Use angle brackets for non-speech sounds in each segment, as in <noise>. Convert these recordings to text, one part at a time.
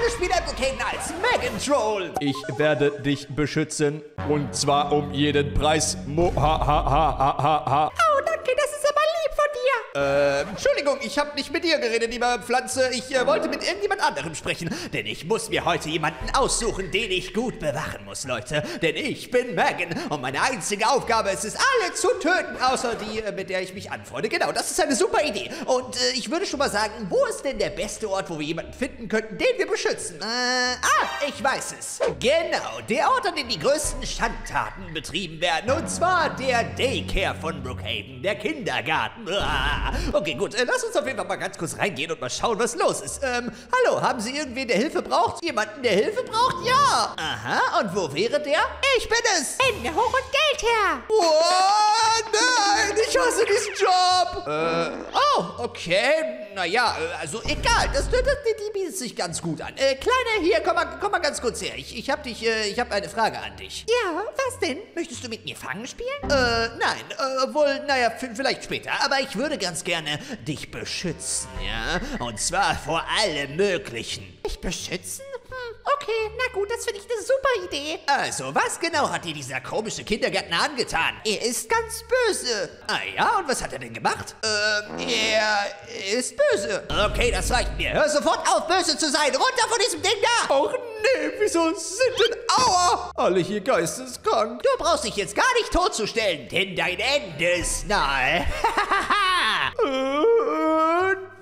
in Brookhaven als Megan. Ich werde dich beschützen. Und zwar um jeden Preis. Mo ha ha ha ha ha ha. Äh, Entschuldigung, ich habe nicht mit dir geredet, lieber Pflanze. Ich äh, wollte mit irgendjemand anderem sprechen. Denn ich muss mir heute jemanden aussuchen, den ich gut bewachen muss, Leute. Denn ich bin Megan und meine einzige Aufgabe ist es, alle zu töten, außer die, äh, mit der ich mich anfreunde. Genau, das ist eine super Idee. Und äh, ich würde schon mal sagen, wo ist denn der beste Ort, wo wir jemanden finden könnten, den wir beschützen? Äh, ah, ich weiß es. Genau, der Ort, an dem die größten Schandtaten betrieben werden. Und zwar der Daycare von Brookhaven, der Kindergarten. Ah, <laughs> Okay, gut, äh, lass uns auf jeden Fall mal ganz kurz reingehen und mal schauen, was los ist. Ähm, hallo, haben Sie irgendwen, der Hilfe braucht? Jemanden, der Hilfe braucht? Ja. Aha, und wo wäre der? Ich bin es. Hände hoch und Geld her. Oh, nein, ich hasse diesen Job. Äh, oh, okay. Naja, äh, also egal, das, das, das, die bietet sich ganz gut an. Äh, Kleine, hier, komm mal, komm mal ganz kurz her. Ich, ich hab dich, äh, ich hab eine Frage an dich. Ja, was denn? Möchtest du mit mir Fangen spielen? Äh, nein, äh, wohl, naja, vielleicht später. Aber ich würde ganz gerne dich beschützen, ja? Und zwar vor allem Möglichen. Mich beschützen? Hm, okay, na gut, das finde ich eine super Idee. Also, was genau hat dir dieser komische Kindergärtner angetan? Er ist ganz böse. Ah ja, und was hat er denn gemacht? Ähm, er ist böse. Okay, das reicht mir. Hör sofort auf, böse zu sein. Runter von diesem Ding da! Och nee, wieso sind denn Aua? Alle hier geisteskrank. Du brauchst dich jetzt gar nicht totzustellen, denn dein Ende ist nahe. <laughs> Äh,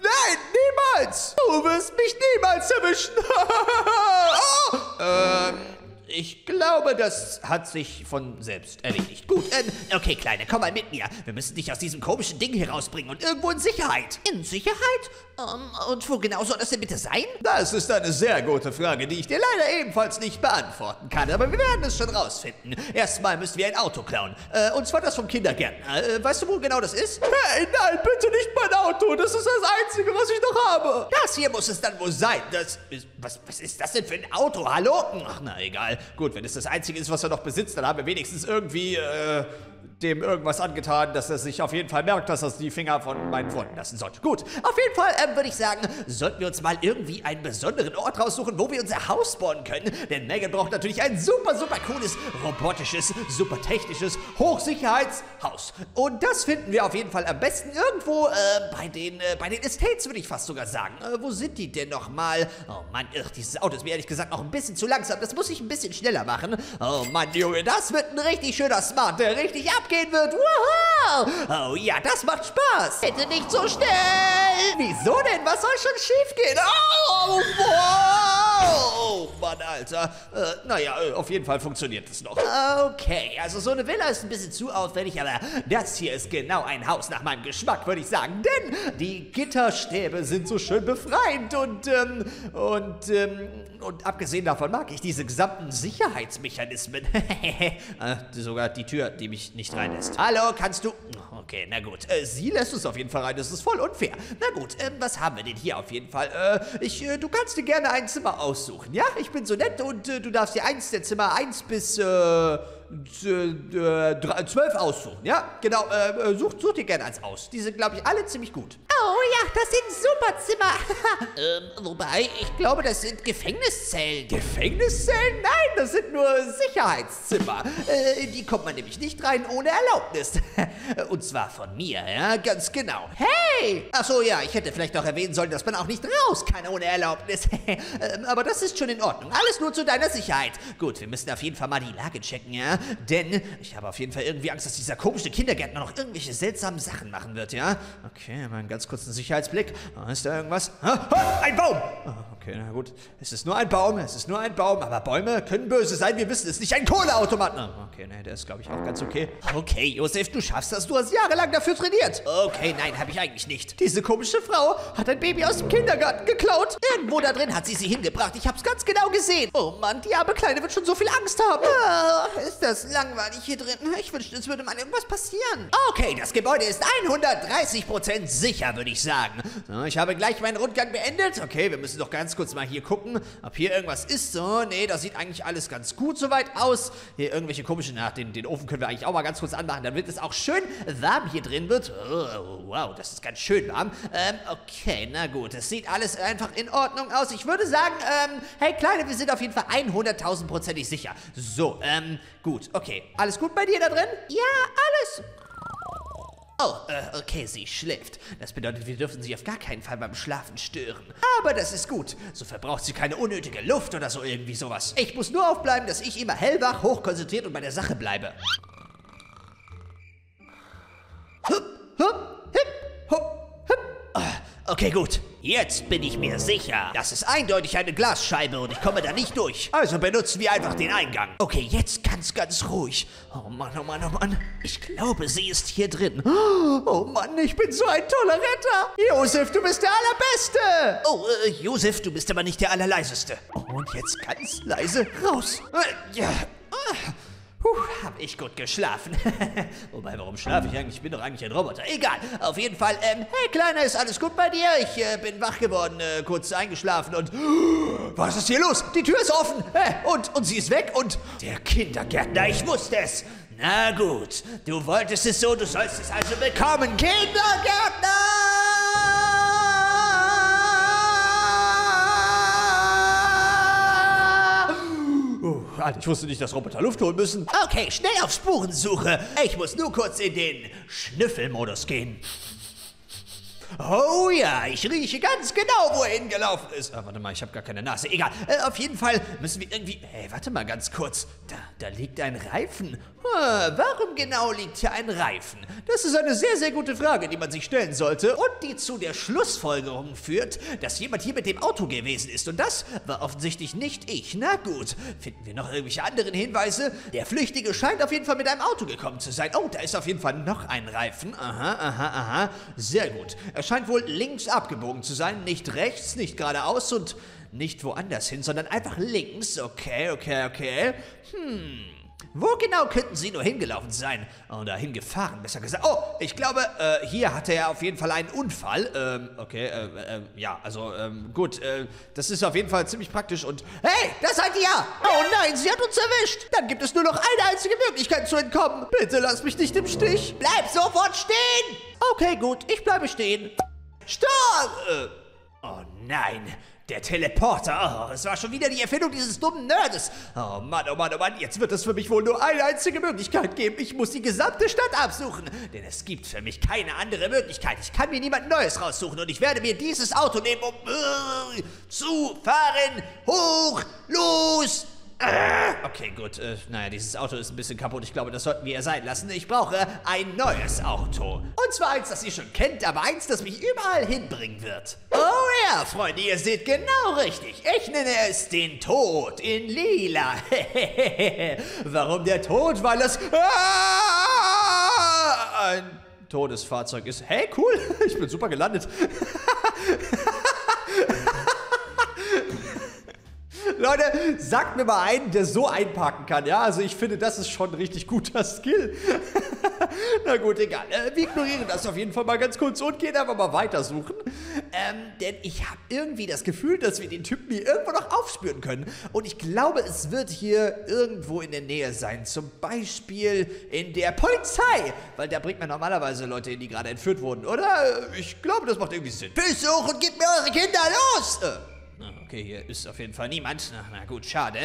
nein, niemals. Du wirst mich niemals erwischen. <laughs> oh. ähm, ich glaube, das hat sich von selbst erledigt. Gut, ähm, okay, Kleine, komm mal mit mir. Wir müssen dich aus diesem komischen Ding hier rausbringen und irgendwo in Sicherheit. In Sicherheit? Ähm, und wo genau soll das denn bitte sein? Das ist eine sehr gute Frage, die ich dir leider ebenfalls nicht beantworten kann. Aber wir werden es schon rausfinden. Erstmal müssen wir ein Auto klauen. Äh, und zwar das vom Kindergärtner. Äh, weißt du, wo genau das ist? Hey, nein, bitte nicht mein Auto. Das ist das Einzige, was ich noch habe. Das hier muss es dann wohl sein. Das ist, was, was ist das denn für ein Auto? Hallo? Ach, na egal. Gut, wenn es das Einzige ist, was er noch besitzt, dann haben wir wenigstens irgendwie, äh, dem irgendwas angetan, dass er sich auf jeden Fall merkt, dass er die Finger von meinen Freunden lassen sollte. Gut, auf jeden Fall ähm, würde ich sagen, sollten wir uns mal irgendwie einen besonderen Ort raussuchen, wo wir unser Haus bauen können. Denn Megan braucht natürlich ein super, super cooles, robotisches, super technisches Hochsicherheitshaus. Und das finden wir auf jeden Fall am besten irgendwo äh, bei, den, äh, bei den Estates, würde ich fast sogar sagen. Äh, wo sind die denn nochmal? Oh Mann, irr, dieses Auto ist mir ehrlich gesagt noch ein bisschen zu langsam. Das muss ich ein bisschen schneller machen. Oh Mann, Junge, das wird ein richtig schöner Smart, der richtig abgehen wird. Wow! Oh ja, das macht Spaß. Bitte nicht so schnell. Wieso denn? Was soll schon schief gehen? Oh, wow! Oh Mann, Alter. Äh, naja, äh, auf jeden Fall funktioniert es noch. Okay, also so eine Villa ist ein bisschen zu aufwendig, aber das hier ist genau ein Haus nach meinem Geschmack, würde ich sagen. Denn die Gitterstäbe sind so schön befreiend und, ähm, und, ähm, und abgesehen davon mag ich diese gesamten Sicherheitsmechanismen. <laughs> äh, sogar die Tür, die mich nicht reinlässt. Hallo, kannst du... Okay, na gut. Äh, sie lässt uns auf jeden Fall rein, das ist voll unfair. Na gut, ähm, was haben wir denn hier auf jeden Fall? Äh, ich, äh, du kannst dir gerne ein Zimmer aussuchen, ja? Ich bin so nett und äh, du darfst dir eins der Zimmer eins bis, äh, z- äh, drei- zwölf aussuchen, ja? Genau, äh, äh, such, such dir gerne eins aus. Die sind, glaube ich, alle ziemlich gut. Oh ja, das sind super Zimmer. <laughs> Ähm, wobei, ich glaube, das sind Gefängniszellen. Gefängniszellen? Nein, das sind nur Sicherheitszimmer. Äh, die kommt man nämlich nicht rein ohne Erlaubnis. <laughs> Und zwar von mir, ja, ganz genau. Hey! Achso, ja, ich hätte vielleicht noch erwähnen sollen, dass man auch nicht raus kann ohne Erlaubnis. <laughs> ähm, aber das ist schon in Ordnung. Alles nur zu deiner Sicherheit. Gut, wir müssen auf jeden Fall mal die Lage checken, ja? Denn ich habe auf jeden Fall irgendwie Angst, dass dieser komische Kindergärtner noch irgendwelche seltsamen Sachen machen wird, ja? Okay, mal einen ganz kurzen Sicherheitsblick. Ah, Ist da irgendwas? Ein Baum! Ah, Okay, na gut. Es ist nur ein Baum, es ist nur ein Baum, aber Bäume können böse sein, wir wissen es nicht. Ein Kohleautomat! Okay, nee, der ist, glaube ich, auch ganz okay. Okay, Josef, du schaffst das. Du hast jahrelang dafür trainiert. Okay, nein, habe ich eigentlich nicht. Diese komische Frau hat ein Baby aus dem Kindergarten geklaut. Irgendwo da drin hat sie sie hingebracht. Ich hab's ganz genau gesehen. Oh Mann, die arme Kleine wird schon so viel Angst haben. Ah, ist das langweilig hier drin. Ich wünschte, es würde mal irgendwas passieren. Okay, das Gebäude ist 130% sicher, würde ich sagen. So, ich habe gleich meinen Rundgang beendet. Okay, wir müssen doch ganz kurz mal hier gucken, ob hier irgendwas ist. So, nee, das sieht eigentlich alles ganz gut soweit aus. Hier irgendwelche komischen, na, den, den Ofen können wir eigentlich auch mal ganz kurz anmachen, damit es auch schön warm hier drin wird. Oh, wow, das ist ganz schön warm. Ähm, okay, na gut, es sieht alles einfach in Ordnung aus. Ich würde sagen, ähm, hey Kleine, wir sind auf jeden Fall 100.000%ig sicher. So, ähm, gut, okay. Alles gut bei dir da drin? Ja, alles. Oh, äh, okay, sie schläft. Das bedeutet, wir dürfen sie auf gar keinen Fall beim Schlafen stören. Aber das ist gut. So verbraucht sie keine unnötige Luft oder so irgendwie sowas. Ich muss nur aufbleiben, dass ich immer hellwach, hochkonzentriert und bei der Sache bleibe. Ah, Okay, gut. Jetzt bin ich mir sicher. Das ist eindeutig eine Glasscheibe und ich komme da nicht durch. Also benutzen wir einfach den Eingang. Okay, jetzt ganz, ganz ruhig. Oh Mann, oh Mann, oh Mann. Ich glaube, sie ist hier drin. Oh Mann, ich bin so ein toller Retter. Josef, du bist der Allerbeste. Oh, äh, Josef, du bist aber nicht der Allerleiseste. Und jetzt ganz leise raus. Äh, ja. Ah. Puh, hab ich gut geschlafen. <laughs> Wobei, warum schlafe ich eigentlich? Ich bin doch eigentlich ein Roboter. Egal, auf jeden Fall. Ähm, hey, Kleiner, ist alles gut bei dir? Ich äh, bin wach geworden, äh, kurz eingeschlafen und... <gasps> Was ist hier los? Die Tür ist offen. Äh, und, und sie ist weg und... Der Kindergärtner, ich wusste es. Na gut, du wolltest es so, du sollst es also bekommen. Kindergärtner! Alter, ich wusste nicht, dass Roboter Luft holen müssen. Okay, schnell auf Spurensuche. Ich muss nur kurz in den Schnüffelmodus gehen. Oh ja, ich rieche ganz genau, wo er hingelaufen ist. Ah, warte mal, ich habe gar keine Nase. Egal. Äh, auf jeden Fall müssen wir irgendwie. Hey, warte mal ganz kurz. Da, da liegt ein Reifen. Ah, warum genau liegt hier ein Reifen? Das ist eine sehr, sehr gute Frage, die man sich stellen sollte und die zu der Schlussfolgerung führt, dass jemand hier mit dem Auto gewesen ist. Und das war offensichtlich nicht ich. Na gut, finden wir noch irgendwelche anderen Hinweise? Der Flüchtige scheint auf jeden Fall mit einem Auto gekommen zu sein. Oh, da ist auf jeden Fall noch ein Reifen. Aha, aha, aha. Sehr gut. Er scheint wohl links abgebogen zu sein, nicht rechts, nicht geradeaus und nicht woanders hin, sondern einfach links. Okay, okay, okay. Hm. Wo genau könnten sie nur hingelaufen sein? Oder hingefahren, besser gesagt. Oh, ich glaube, äh, hier hatte er auf jeden Fall einen Unfall. Ähm, okay, äh, äh, ja, also, ähm, gut, äh, das ist auf jeden Fall ziemlich praktisch und... Hey, da seid ihr! Oh nein, sie hat uns erwischt! Dann gibt es nur noch eine einzige Möglichkeit zu entkommen. Bitte lass mich nicht im Stich. Bleib sofort stehen! Okay, gut, ich bleibe stehen. Stopp! Äh, oh nein. Der Teleporter. Oh, es war schon wieder die Erfindung dieses dummen Nerdes. Oh Mann, oh Mann, oh Mann. Jetzt wird es für mich wohl nur eine einzige Möglichkeit geben. Ich muss die gesamte Stadt absuchen. Denn es gibt für mich keine andere Möglichkeit. Ich kann mir niemand Neues raussuchen. Und ich werde mir dieses Auto nehmen, um äh, zu fahren. Hoch, los, Okay, gut. Äh, naja, dieses Auto ist ein bisschen kaputt. Ich glaube, das sollten wir ja sein lassen. Ich brauche ein neues Auto. Und zwar eins, das ihr schon kennt, aber eins, das mich überall hinbringen wird. Oh ja, Freunde, ihr seht genau richtig. Ich nenne es den Tod in lila. <laughs> Warum der Tod? Weil es Ah! ein Todesfahrzeug ist. Hey, cool. <laughs> Ich bin super gelandet. <laughs> Leute, sagt mir mal einen, der so einparken kann. Ja, also ich finde, das ist schon ein richtig guter Skill. Na gut, egal. Äh, wir ignorieren das auf jeden Fall mal ganz kurz und gehen einfach mal weitersuchen. Ähm, denn ich habe irgendwie das Gefühl, dass wir den Typen hier irgendwo noch aufspüren können. Und ich glaube, es wird hier irgendwo in der Nähe sein. Zum Beispiel in der Polizei. Weil da bringt man normalerweise Leute hin, die gerade entführt wurden, oder? Ich glaube, das macht irgendwie Sinn. Füße hoch und gebt mir eure Kinder los! Äh. Okay, hier ist auf jeden Fall niemand. Na, na gut, schade.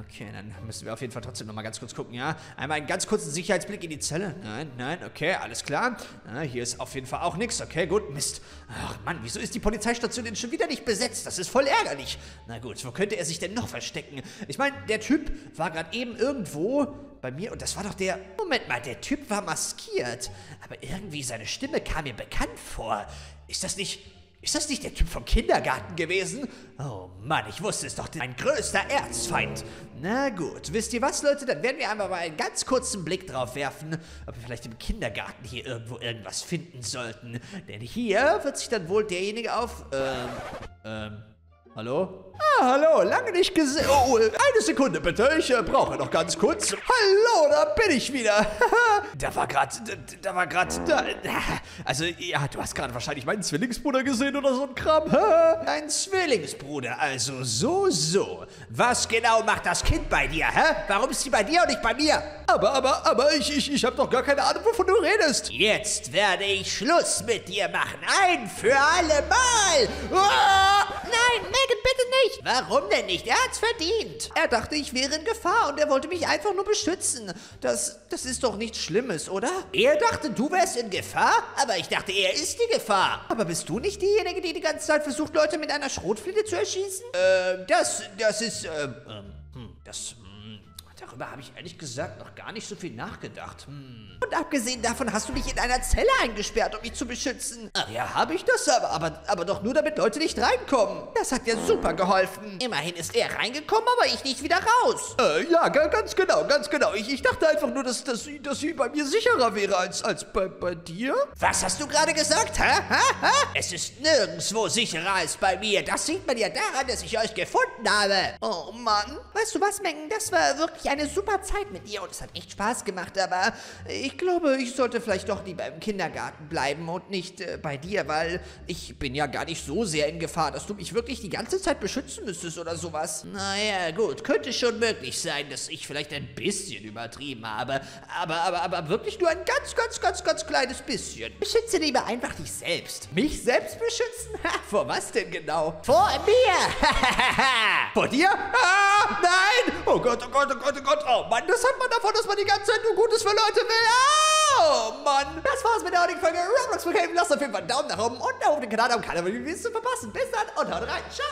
Okay, dann müssen wir auf jeden Fall trotzdem noch mal ganz kurz gucken, ja? Einmal einen ganz kurzen Sicherheitsblick in die Zelle. Nein, nein, okay, alles klar. Ah, hier ist auf jeden Fall auch nichts. Okay, gut, Mist. Ach Mann, wieso ist die Polizeistation denn schon wieder nicht besetzt? Das ist voll ärgerlich. Na gut, wo könnte er sich denn noch verstecken? Ich meine, der Typ war gerade eben irgendwo bei mir und das war doch der... Moment mal, der Typ war maskiert. Aber irgendwie seine Stimme kam mir bekannt vor. Ist das nicht... Ist das nicht der Typ vom Kindergarten gewesen? Oh Mann, ich wusste es doch, mein größter Erzfeind. Na gut, wisst ihr was, Leute? Dann werden wir einfach mal einen ganz kurzen Blick drauf werfen, ob wir vielleicht im Kindergarten hier irgendwo irgendwas finden sollten. Denn hier wird sich dann wohl derjenige auf, ähm, ähm, hallo? hallo, lange nicht gesehen. Oh, äh, eine Sekunde bitte, ich äh, brauche noch ganz kurz. Hallo, da bin ich wieder. <laughs> da war gerade, da, da war gerade, da, <laughs> also ja, du hast gerade wahrscheinlich meinen Zwillingsbruder gesehen oder so ein Kram. <laughs> Ein Zwillingsbruder, also so, so. Was genau macht das Kind bei dir, hä? Warum ist sie bei dir und nicht bei mir? aber, aber, aber ich, ich, ich habe doch gar keine Ahnung, wovon du redest. Jetzt werde ich Schluss mit dir machen. Ein für alle Mal. Ah! Nein, Megan, bitte nicht. Warum denn nicht? Er hat's verdient. Er dachte, ich wäre in Gefahr und er wollte mich einfach nur beschützen. Das, das ist doch nichts Schlimmes, oder? Er dachte, du wärst in Gefahr, aber ich dachte, er ist die Gefahr. Aber bist du nicht diejenige, die die ganze Zeit versucht, Leute mit einer Schrotflinte zu erschießen? Ähm, das, das ist, ähm, ähm, hm, das, darüber habe ich ehrlich gesagt noch gar nicht so viel nachgedacht. Hm. Und abgesehen davon hast du mich in einer Zelle eingesperrt, um mich zu beschützen. Ach ja, habe ich das aber, aber, aber doch nur, damit Leute nicht reinkommen. Das hat dir super geholfen. Immerhin ist er reingekommen, aber ich nicht wieder raus. Äh, ja, ga- ganz genau, ganz genau. Ich, ich dachte einfach nur, dass, dass, sie- dass sie bei mir sicherer wäre als, als bei, bei dir. Was hast du gerade gesagt, hä? hä? hä? Es ist nirgendwo sicherer als bei mir. Das sieht man ja daran, dass ich euch gefunden habe. Oh Mann. Weißt du was, Megan? Das war wirklich eine super Zeit mit dir und es hat echt Spaß gemacht, aber Ich glaube, ich sollte vielleicht doch lieber im Kindergarten bleiben und nicht äh, bei dir, weil ich bin ja gar nicht so sehr in Gefahr, dass du mich wirklich die ganze Zeit beschützen müsstest oder sowas. Naja, gut, könnte schon möglich sein, dass ich vielleicht ein bisschen übertrieben habe. Aber, aber, aber wirklich nur ein ganz, ganz, ganz, ganz kleines bisschen. beschütze lieber einfach dich selbst. Mich selbst beschützen? Ha, vor was denn genau? Vor mir! <laughs> Vor dir? Ah, nein! Oh Gott, oh Gott, oh Gott, oh Gott. Oh Mann, das hat man davon, dass man die ganze Zeit nur Gutes für Leute will. Oh Mann. Das war's mit der heutigen Folge Roblox Brookhaven. Lasst auf jeden Fall einen Daumen nach oben und auf den Kanal, um keine Videos zu verpassen. Bis dann und haut rein. Ciao.